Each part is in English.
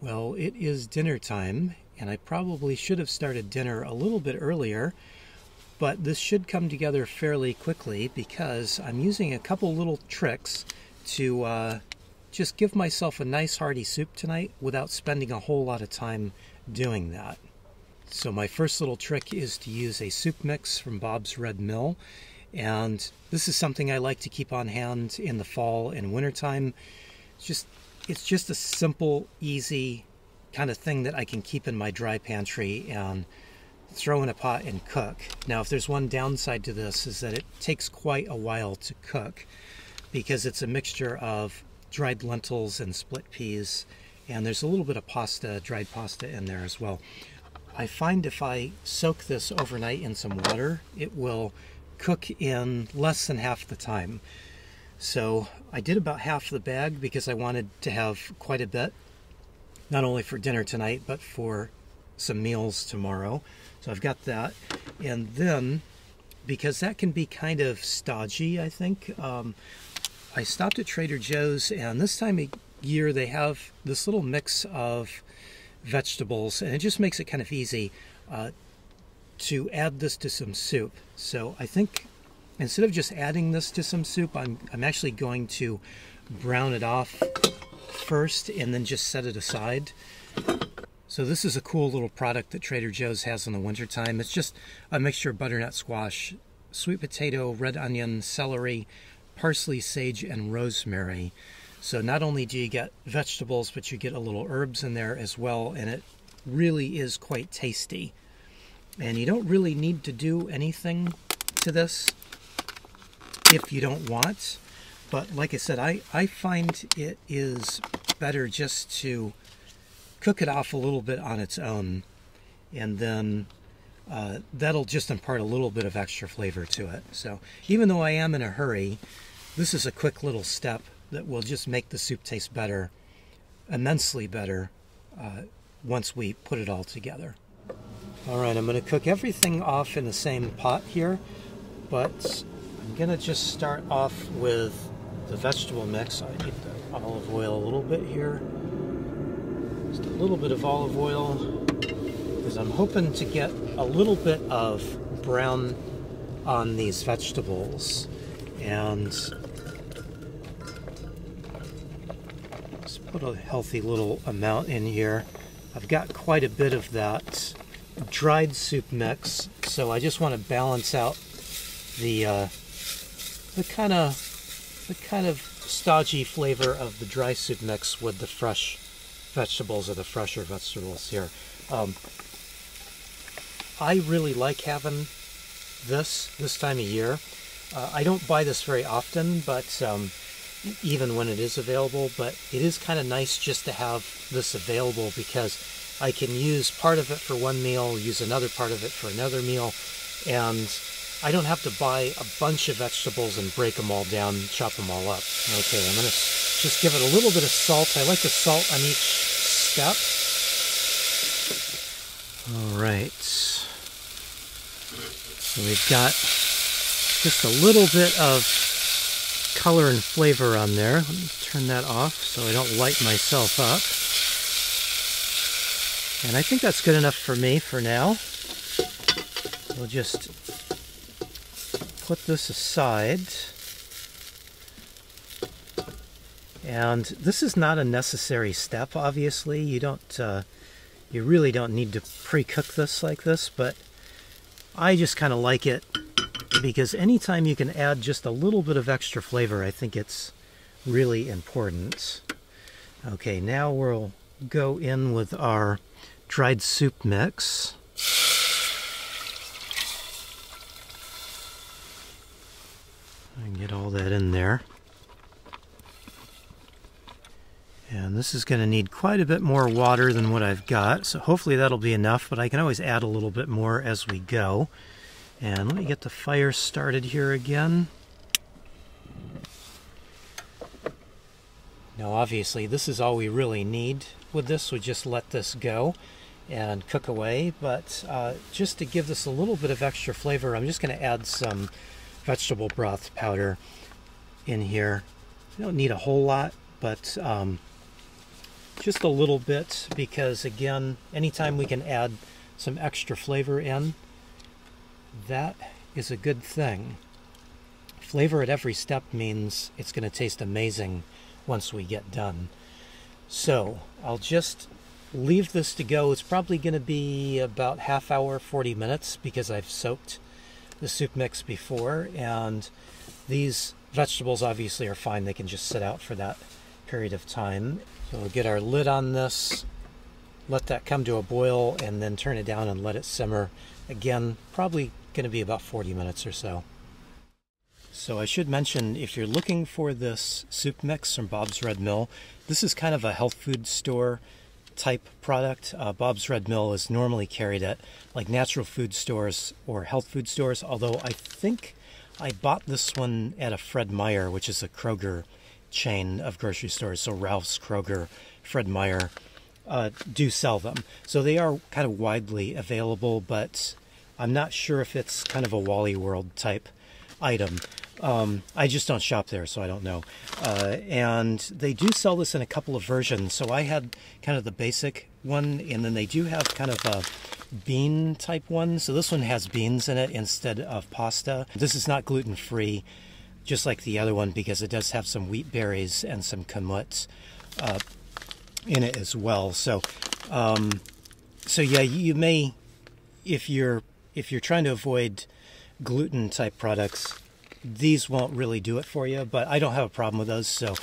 Well, it is dinner time, and I probably should have started dinner a little bit earlier, but this should come together fairly quickly because I'm using a couple little tricks to uh, just give myself a nice hearty soup tonight without spending a whole lot of time doing that. So my first little trick is to use a soup mix from Bob's Red Mill. And this is something I like to keep on hand in the fall and wintertime. It's just it's just a simple, easy kind of thing that I can keep in my dry pantry and throw in a pot and cook. Now, if there's one downside to this is that it takes quite a while to cook because it's a mixture of dried lentils and split peas and there's a little bit of pasta, dried pasta in there as well. I find if I soak this overnight in some water, it will cook in less than half the time. So I did about half the bag because I wanted to have quite a bit, not only for dinner tonight, but for some meals tomorrow. So I've got that. And then, because that can be kind of stodgy, I think, um, I stopped at Trader Joe's, and this time of year they have this little mix of vegetables, and it just makes it kind of easy uh, to add this to some soup. So I think instead of just adding this to some soup, I'm, I'm actually going to brown it off first and then just set it aside. So this is a cool little product that Trader Joe's has in the wintertime. It's just a mixture of butternut squash, sweet potato, red onion, celery, parsley, sage, and rosemary. So not only do you get vegetables, but you get a little herbs in there as well, and it really is quite tasty. And you don't really need to do anything to this if you don't want. But like I said, I, I find it is better just to cook it off a little bit on its own. And then uh, that'll just impart a little bit of extra flavor to it. So even though I am in a hurry, this is a quick little step that will just make the soup taste better, immensely better, uh, once we put it all together. All right, I'm going to cook everything off in the same pot here, but I'm going to just start off with the vegetable mix. I need the olive oil a little bit here. Just a little bit of olive oil, because I'm hoping to get a little bit of brown on these vegetables. And put a healthy little amount in here. I've got quite a bit of that dried soup mix, so I just want to balance out the uh, the kind of the kind of stodgy flavor of the dry soup mix with the fresh vegetables or the fresher vegetables here. Um, I really like having this this time of year. Uh, I don't buy this very often, but um, even when it is available, but it is kind of nice just to have this available because I can use part of it for one meal, use another part of it for another meal, and I don't have to buy a bunch of vegetables and break them all down, chop them all up. Okay, I'm to just give it a little bit of salt. I like the salt on each step. All right. So we've got just a little bit of color and flavor on there. Let me turn that off so I don't light myself up. And I think that's good enough for me for now. We'll just put this aside. And this is not a necessary step, obviously. You don't, uh, you really don't need to pre-cook this like this, but I just kind of like it because anytime you can add just a little bit of extra flavor, I think it's really important. Okay, now we'll go in with our dried soup mix. I get all that in there. And this is going to need quite a bit more water than what I've got, so hopefully that'll be enough, but I can always add a little bit more as we go. And let me get the fire started here again. Now obviously this is all we really need with this. We just let this go and cook away. But uh, just to give this a little bit of extra flavor, I'm just going to add some vegetable broth powder in here. You don't need a whole lot, but um, just a little bit because again, anytime we can add some extra flavor in, that is a good thing. Flavor at every step means it's going to taste amazing once we get done. So I'll just leave this to go. It's probably going to be about half hour, 40 minutes because I've soaked the soup mix before. And these vegetables obviously are fine. They can just sit out for that period of time. So we'll get our lid on this, let that come to a boil, and then turn it down and let it simmer. Again, probably going to be about 40 minutes or so. So I should mention, if you're looking for this soup mix from Bob's Red Mill, this is kind of a health food store type product. Uh, Bob's Red Mill is normally carried at like natural food stores or health food stores, although I think I bought this one at a Fred Meyer, which is a Kroger chain of grocery stores. So Ralph's, Kroger, Fred Meyer uh, do sell them. So they are kind of widely available, but I'm not sure if it's kind of a Wally World type item. Um, I just don't shop there, so I don't know. Uh, and they do sell this in a couple of versions. So I had kind of the basic one, and then they do have kind of a bean type one. So this one has beans in it instead of pasta. This is not gluten free, just like the other one, because it does have some wheat berries and some kamut uh, in it as well. So, um, so yeah, you may, if you're if you're trying to avoid gluten type products, these won't really do it for you, but I don't have a problem with those. So,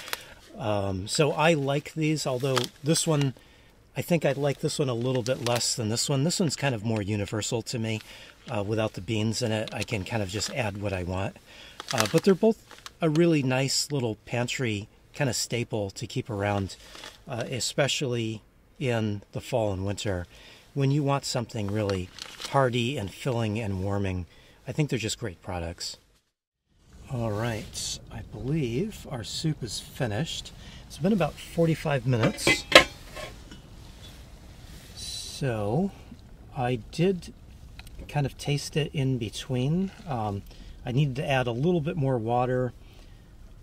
um, so I like these, although this one, I think I like this one a little bit less than this one. This one's kind of more universal to me. Uh, without the beans in it, I can kind of just add what I want. Uh, but they're both a really nice little pantry kind of staple to keep around, uh, especially in the fall and winter when you want something really hearty and filling and warming. I think they're just great products. All right, I believe our soup is finished. It's been about 45 minutes. So I did kind of taste it in between. Um, I needed to add a little bit more water.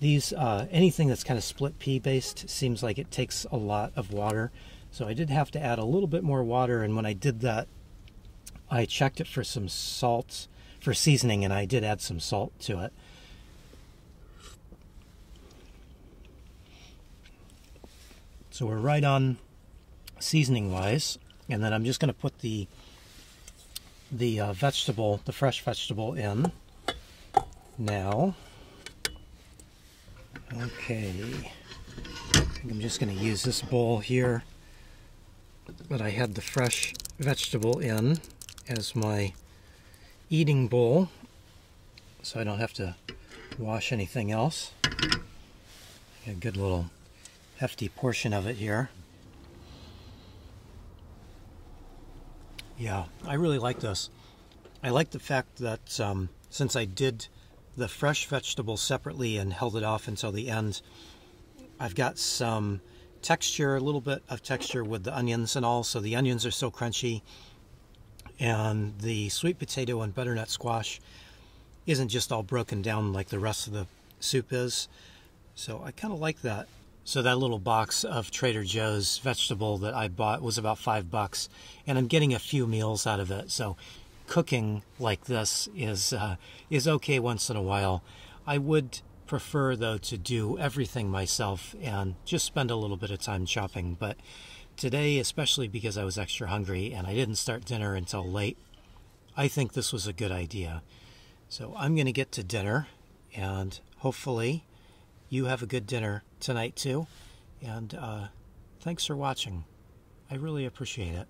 These, uh, anything that's kind of split pea based seems like it takes a lot of water. So I did have to add a little bit more water. And when I did that, I checked it for some salt, for seasoning, and I did add some salt to it. So we're right on seasoning wise. And then I'm just going to put the the uh, vegetable, the fresh vegetable in now. Okay. I'm just going to use this bowl here that I had the fresh vegetable in as my eating bowl so I don't have to wash anything else. A good little hefty portion of it here. Yeah, I really like this. I like the fact that um, since I did the fresh vegetable separately and held it off until the end, I've got some texture, a little bit of texture with the onions and all. So the onions are so crunchy. And the sweet potato and butternut squash isn't just all broken down like the rest of the soup is. So I kind of like that. So that little box of Trader Joe's vegetable that I bought was about five bucks, and I'm getting a few meals out of it. So cooking like this is uh, is okay once in a while. I would prefer though to do everything myself and just spend a little bit of time shopping. But today, especially because I was extra hungry and I didn't start dinner until late, I think this was a good idea. So I'm going to get to dinner and hopefully you have a good dinner tonight too. And uh, thanks for watching. I really appreciate it.